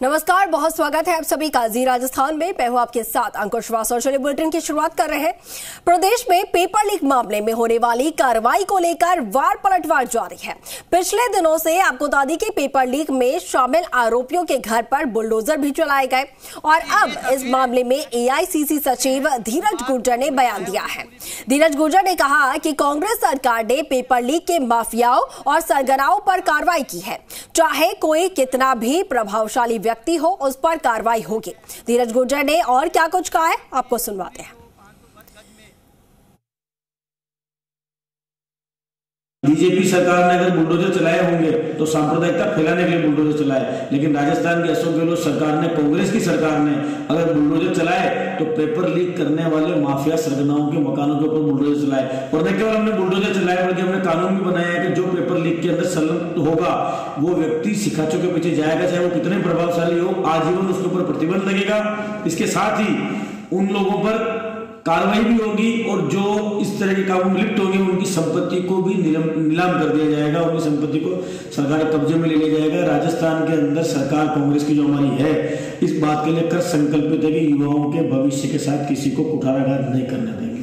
नमस्कार, बहुत स्वागत है आप सभी का जी राजस्थान में। मैं हूँ आपके साथ श्रीवास्तव चलिए बुलेटिन की शुरुआत कर रहे हैं। प्रदेश में पेपर लीक मामले में होने वाली कार्रवाई को लेकर वार पलटवार जारी है। पिछले दिनों से आपको बता दें कि पेपर लीक में शामिल आरोपियों के घर पर बुलडोजर भी चलाए गए और अब इस मामले में एआईसीसी सचिव धीरज गुर्जर ने बयान दिया है। धीरज गुर्जर ने कहा कि कांग्रेस सरकार ने पेपर लीक के माफियाओं और सरगनाओं पर कार्रवाई की है। चाहे कोई कितना भी प्रभावशाली व्यक्ति हो, उस पर कार्रवाई होगी। धीरज गुर्जर ने और क्या कुछ कहा है? आपको सुनवाते हैं। बीजेपी सरकार ने अगर बुलडोजर चलाए होंगे तो सांप्रदायिकता फैलाने के लिए बुलडोजर चलाए। लेकिन राजस्थान की अशोक गहलोत सरकार ने, कांग्रेस की सरकार ने, अगर बुलडोजर चलाए तो पेपर लीक करने वाले माफिया सरगनाओं के मकानों के ऊपर बुलडोजर चलाए। और न केवल हमने बुलडोजर चलाए, बल्कि हमने कानून भी बनाया है कि जो पेपर लीक के अंदर संलग्न होगा, वो व्यक्ति सिखाचों के पीछे जाएगा, चाहे वो कितने प्रभावशाली हो, आजीवन उसके ऊपर प्रतिबंध लगेगा। इसके साथ ही उन लोगों पर कार्रवाई भी होगी और जो इस तरह के काम में लिप्त होंगे, उनकी संपत्ति को भी नीलाम कर दिया जाएगा, उनकी संपत्ति को सरकारी कब्जे में ले लिया जाएगा। राजस्थान के अंदर सरकार कांग्रेस की जो हमारी है, इस बात के लिए लेकर संकल्पित है कि युवाओं के भविष्य के साथ किसी को कुठाराघात नहीं करने देंगे।